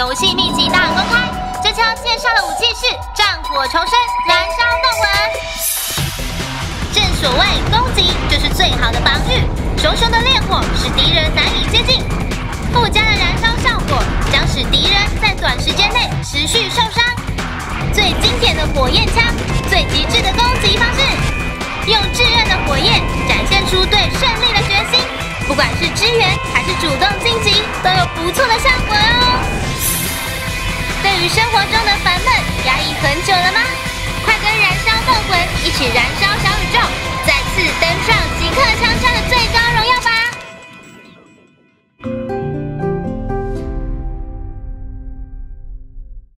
游戏秘籍大公开，这枪介绍的武器是战火重生燃烧动魂。正所谓攻击就是最好的防御，熊熊的烈火使敌人难以接近，附加的燃烧效果将使敌人在短时间内持续受伤。最经典的火焰枪，最极致的攻击方式，用炙热的火焰展现出对胜利的决心。不管是支援还是主动晋级，都有不错中的烦闷压抑很久了。